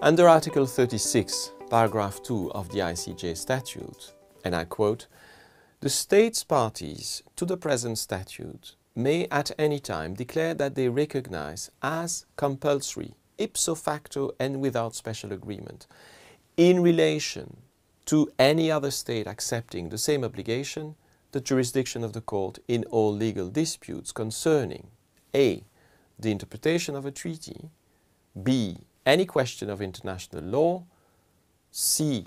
Under Article 36, paragraph 2 of the ICJ statute, and I quote, the states parties to the present statute may at any time declare that they recognize as compulsory, ipso facto and without special agreement, in relation to any other state accepting the same obligation, the jurisdiction of the court in all legal disputes concerning a. the interpretation of a treaty, b. any question of international law, c.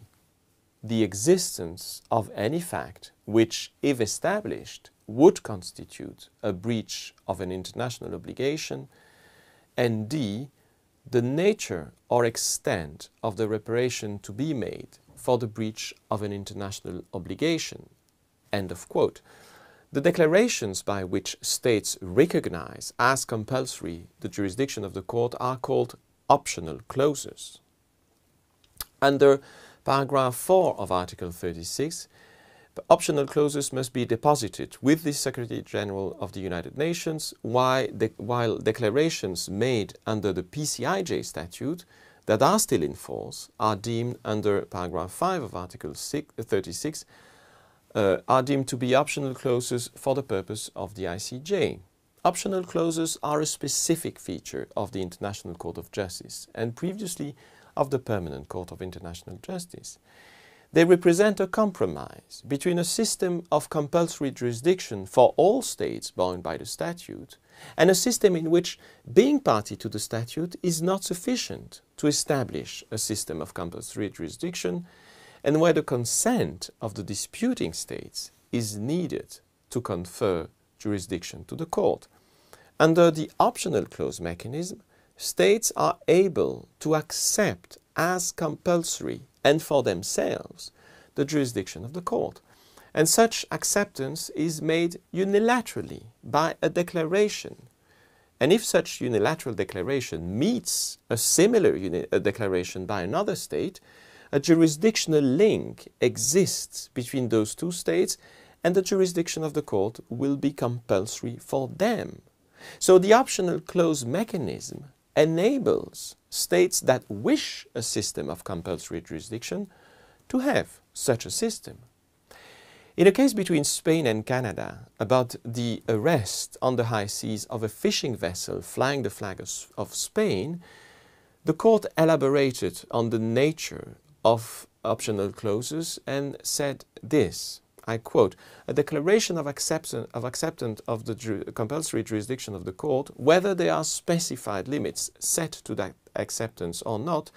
the existence of any fact which, if established, would constitute a breach of an international obligation, and d. the nature or extent of the reparation to be made for the breach of an international obligation. End of quote. The declarations by which states recognize as compulsory the jurisdiction of the court are called optional clauses. Under paragraph 4 of Article 36, optional clauses must be deposited with the Secretary General of the United Nations, while, de while declarations made under the PCIJ statute that are still in force are deemed under paragraph 5 of Article 6, 36 uh, are deemed to be optional clauses for the purpose of the ICJ. Optional clauses are a specific feature of the International Court of Justice and previously of the Permanent Court of International Justice. They represent a compromise between a system of compulsory jurisdiction for all states bound by the statute and a system in which being party to the statute is not sufficient to establish a system of compulsory jurisdiction and where the consent of the disputing states is needed to confer jurisdiction to the court. Under the optional clause mechanism, states are able to accept as compulsory and for themselves the jurisdiction of the court. And such acceptance is made unilaterally by a declaration. And if such unilateral declaration meets a similar a declaration by another state, a jurisdictional link exists between those two states and the jurisdiction of the court will be compulsory for them. So the optional clause mechanism enables states that wish a system of compulsory jurisdiction to have such a system. In a case between Spain and Canada about the arrest on the high seas of a fishing vessel flying the flag of Spain, the court elaborated on the nature of optional clauses and said this, I quote, a declaration of, acceptance of, acceptance of the ju compulsory jurisdiction of the court, whether there are specified limits set to that acceptance or not,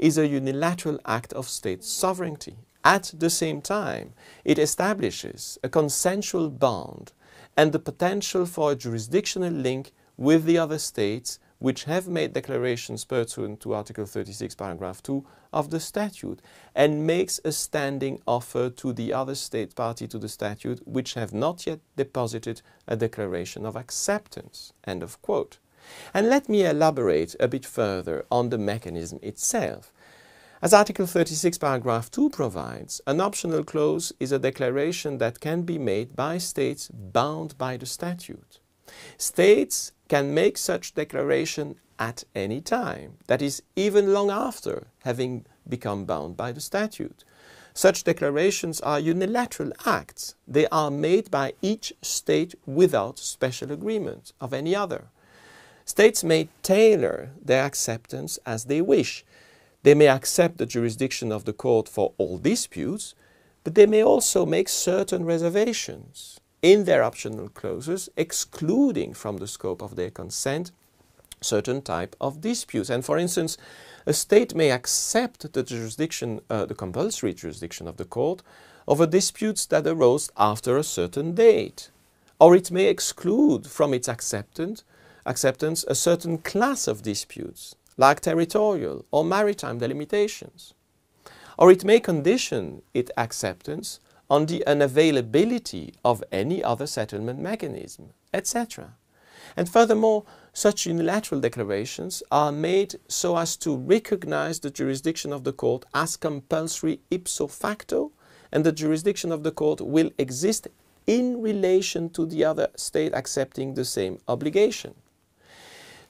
is a unilateral act of state sovereignty. At the same time, it establishes a consensual bond and the potential for a jurisdictional link with the other states which have made declarations pursuant to Article 36, paragraph 2 of the statute, and makes a standing offer to the other state party to the statute which have not yet deposited a declaration of acceptance. End of quote. And let me elaborate a bit further on the mechanism itself. As Article 36, paragraph 2 provides, an optional clause is a declaration that can be made by states bound by the statute. States can make such declaration at any time, that is, even long after having become bound by the statute. Such declarations are unilateral acts. They are made by each state without special agreement of any other. States may tailor their acceptance as they wish. They may accept the jurisdiction of the court for all disputes, but they may also make certain reservations in their optional clauses, excluding from the scope of their consent certain type of disputes. And for instance, a state may accept the jurisdiction, uh, the compulsory jurisdiction of the court over disputes that arose after a certain date. Or it may exclude from its acceptance, acceptance a certain class of disputes, like territorial or maritime delimitations. Or it may condition its acceptance on the unavailability of any other settlement mechanism, etc. And furthermore, such unilateral declarations are made so as to recognize the jurisdiction of the court as compulsory ipso facto, and the jurisdiction of the court will exist in relation to the other state accepting the same obligation.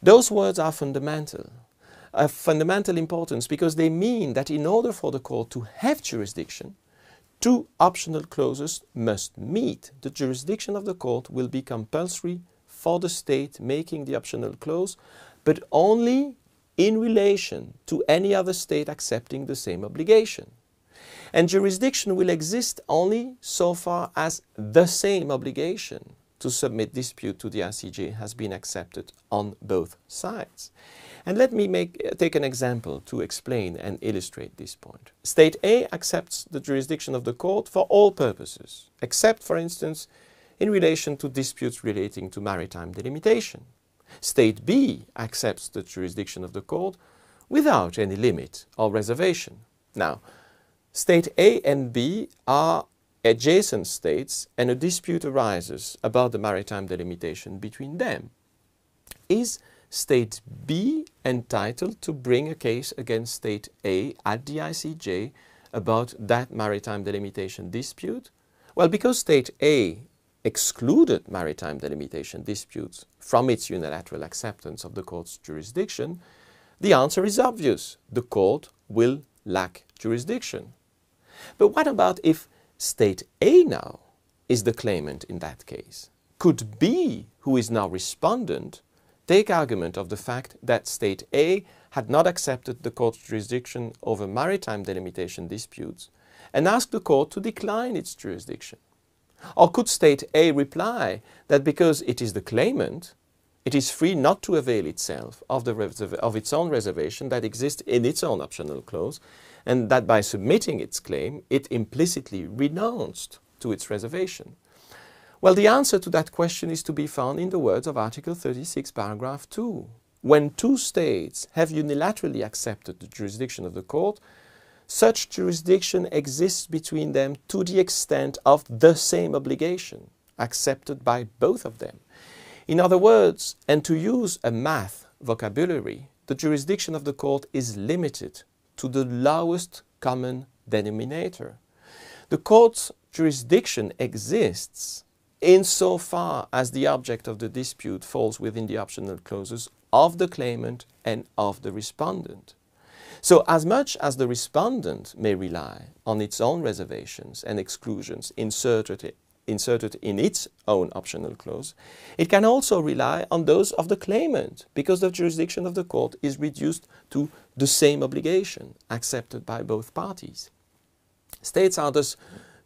Those words are fundamental. of fundamental importance because they mean that in order for the court to have jurisdiction, two optional clauses must meet. The jurisdiction of the court will be compulsory for the state making the optional clause, but only in relation to any other state accepting the same obligation. And jurisdiction will exist only so far as the same obligation to submit dispute to the ICJ has been accepted on both sides. And let me make, uh, take an example to explain and illustrate this point. State A accepts the jurisdiction of the court for all purposes, except, for instance, in relation to disputes relating to maritime delimitation. State B accepts the jurisdiction of the court without any limit or reservation. Now, State A and B are adjacent states and a dispute arises about the maritime delimitation between them. Is State B entitled to bring a case against State A at the ICJ about that maritime delimitation dispute? Well, because State A excluded maritime delimitation disputes from its unilateral acceptance of the court's jurisdiction, the answer is obvious. The court will lack jurisdiction. But what about if State A now is the claimant in that case? Could B, who is now respondent, take argument of the fact that State A had not accepted the court's jurisdiction over maritime delimitation disputes and ask the court to decline its jurisdiction? Or could State A reply that because it is the claimant, it is free not to avail itself of, the of its own reservation that exists in its own optional clause, and that by submitting its claim, it implicitly renounced to its reservation? Well, the answer to that question is to be found in the words of Article 36, paragraph 2. When two states have unilaterally accepted the jurisdiction of the court, such jurisdiction exists between them to the extent of the same obligation accepted by both of them. In other words, and to use a math vocabulary, the jurisdiction of the court is limited to the lowest common denominator. The court's jurisdiction exists insofar as the object of the dispute falls within the optional clauses of the claimant and of the respondent. So as much as the respondent may rely on its own reservations and exclusions inserted, inserted in its own optional clause, it can also rely on those of the claimant because the jurisdiction of the court is reduced to the same obligation accepted by both parties. States are thus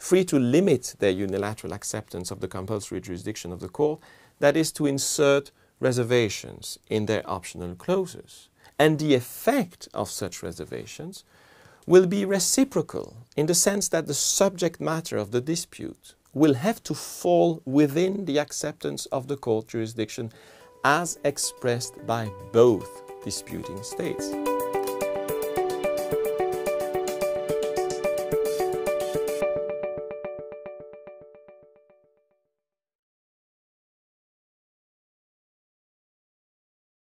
free to limit their unilateral acceptance of the compulsory jurisdiction of the court, that is to insert reservations in their optional clauses. And the effect of such reservations will be reciprocal in the sense that the subject matter of the dispute will have to fall within the acceptance of the court jurisdiction as expressed by both disputing states.